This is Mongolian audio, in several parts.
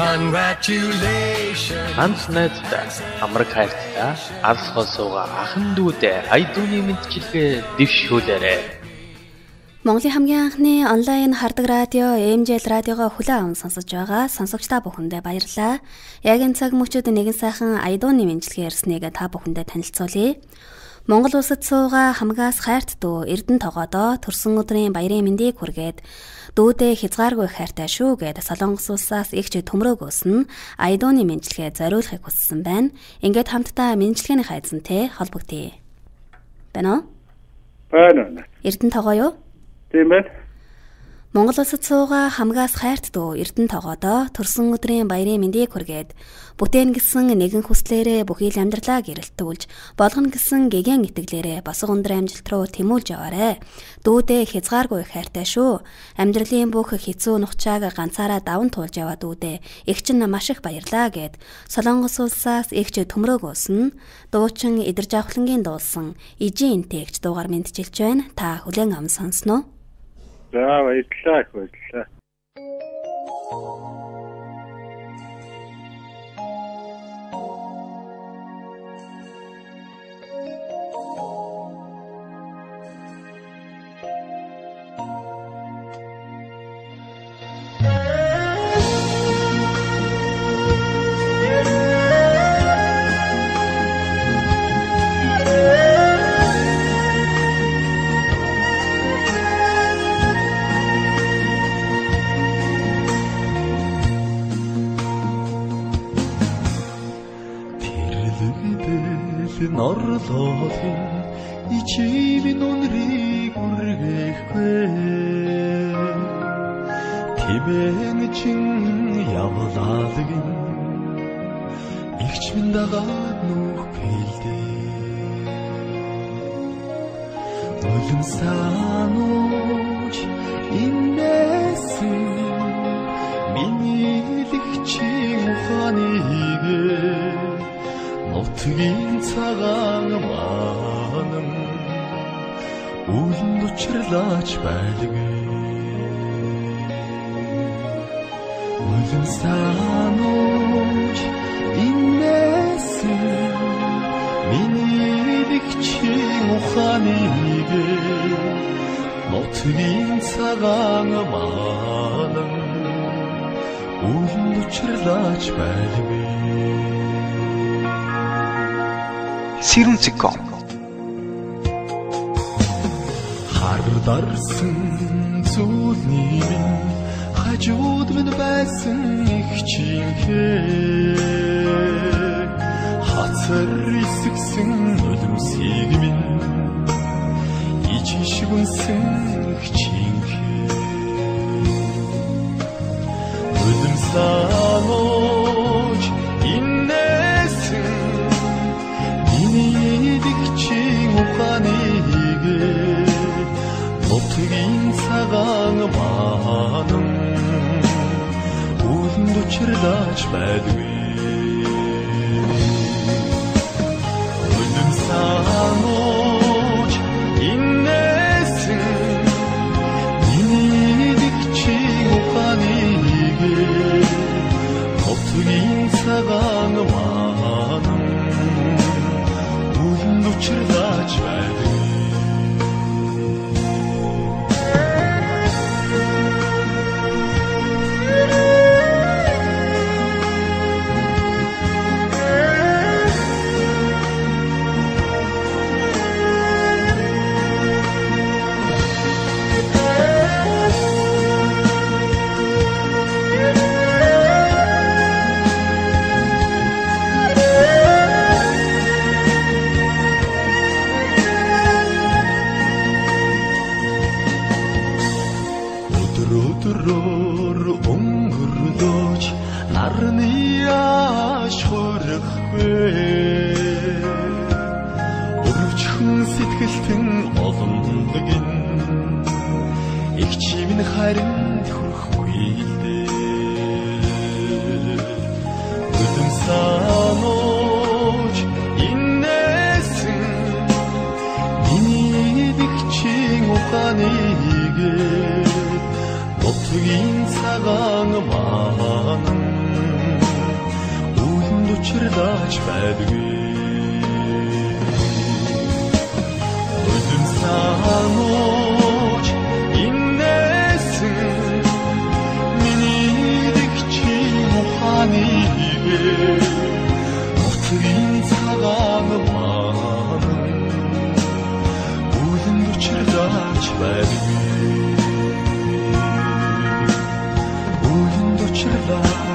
Congratulations. Ганц найзтай амраг хайртай алсгол сууга ахан дүүдээ хайдууны мэдчилгээ дэвшүүлээрэ. Монголын хамгийн анхны онлайн хардаг радио ЭМЖЛ радиогоо хүлээн аван сонсож байгаа сонсогчдаа бүхэндээ баярлалаа. Яг энэ цаг мөчид нэгэн сайхан айдууны мэдчилгээ ярьсныг та бүхэндээ танилцуулъя. Монгол улсад сууга хамгаас хайрт дүү Эрдэнэ тогоодоо төрсөн өдрийн баярын мэндийг хүргээд дүүдээ хязгааргүй хайртай шүү гэд Солонгос улсаас игч төмрөөгөөс нь айдууны мэдчилгээ зориулахыг хүссэн байна. Ингээд хамтдаа мэдчилгээний хайзантай холбогдъё. Байна уу? Байна. Эрдэнэ тогоо юу? Тийм байна. Монгол улсад сууга хамгаас хайрт дүү Эрдэнэ тогоодоо төрсөн өдрийн баярын мэндийг хүргээд бүтээн гэсэн нэгэн хүслээрээ бүхий л амьдралаа гэрэлтүүлж болгоно гэсэн гэгэн итгэлээрээ босго өндөр амжилт руу тэмүүлж яваарэ. Дүүдээ хязгааргүй хайртай шүү. Амьдралын бүх хэцүү нухчааг ганцаараа даван туулж яваа дүүдээ их чинь маш их баярлаа гэд Солонгос улсаас игч төмрөөгөөс нь дуучин идэрж авхлангийн дуулсан ижийн интегч дуугаар мэдчилж байна. Та хүлэн аван сонсноо? За баярлалаа их баярлалаа. Тэрлэгдэл норлоолын ичимийн үнрийг үргэхгүй Тимэн чин явлаалагын Игч минь дагаад нүх пэлдээ Нулим санууч инээсэн Үлэн учрлаач байлгүй Үлэн санууч инээсэн Миний лэгчийн ухааныг Нутгийн цагаан маан Үлэн учрлаач байлгүй Сэрүнцгком Хардарсан зүйлний минь хажууд минь байсан их чинхээ Хацар исгсэн нулимсийг минь ичиш үнсэн их чинхээ Нулимсааноч инээсэн Миний дэгчийн ухааныг Нутгийн цагаан маан Үлэнд учрлаач байдгүй. Үлэн санууч инээсэн. Миний дэгчийн ухааныг. Нутгийн цагаан маан Үлэнд учрлаач Өдөр өдрөөр өнгөрлөөч нарны ааш хөрөхгүй. Өрөвчхөн сэтгэлтэн олонлогин их чимэн харинд хүрхгүй Өдөн санууч инээсэн Миний дэгчийн ухааныг Нутгийн цагаан маань. Үүнд учирлаач байдгүй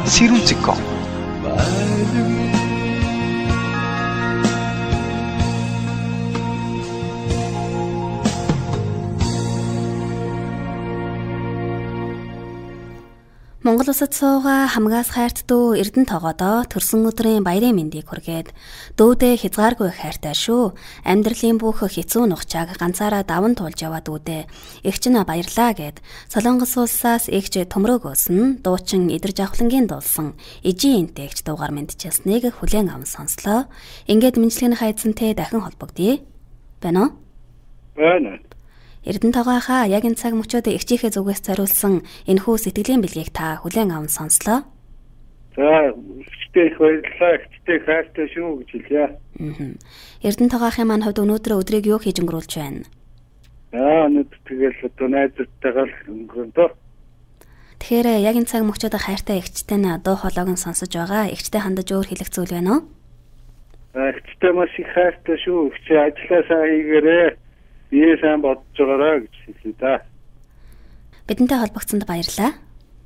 учирлаач Сэрүүцэг. Монгол улсад сууга хамгаас хайрт дүү Эрдэнэ тогоодоо төрсөн өдрийн баярын мэндийг хүргээд дүүдээ хязгааргүй хайртай шүү. Амьдралын бүх хэцүү нухчааг ганцаараа даван туулж яваад дүүдээ эгч нь баярлаа гэд Солонгос улсаас эгч төмрөөгөөс нь дуучин Идэрж авхлангийн дуулсан Ижийн энтэгч дуугаар мэдчилснийг хүлээн аван сонслоо. Ингээд мэнжлэгийн хайзантай дахин холбогдъё. Байна уу? Байна. Эрдэнэ тогоохоо яг энэ цаг мөчөөд эгчийнхээ зүгээс зориулсан энэхүү сэтгэлийн бэлгийг та хүлээн аван сонслоо. За, ихтэй их баярлалаа. Ихтэй хайртай шүү гэж хэлье. Эрдэнэ тогоохын маань хувьд өнөөдөр өдрийг юу хийж өнгөрүүлж байна? Аа, нүд тэгэл одоо найзтайгаа л өнгөрөндөө. Тэгэхээр яг энэ цаг мөчөөд хайртай эгчтэй нь дуу хоолойг нь сонсож байгаа. Эгчтэй хандаж өөр хэлэх зүйл байна уу? Ихтэй маш их хайртай шүү. Чи ажиллаа сайн хийгээрээ. Бие сайн бодож байгаараа гэж хэлье да. Бидэнтэй холбогдсонд баярлалаа.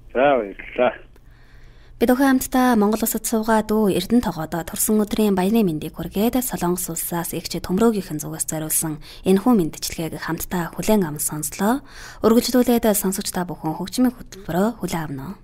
За, баярлалаа. Бид өхөө хамтдаа Монгол улсад суугаад дүү Эрдэнэ тогоодоо төрсөн өдрийн баярын мэндийг хүргээд Солонгос улсаас эгч төмрөөгийнхэн зүгээс зориулсан энэхүү мэндчлэгийг хамтдаа хүлээн аван сонслоо. Өргөжлүүлээд сонсогч та бүхэн хөгжмийн хөтөлбөрөөр хүлээн авна.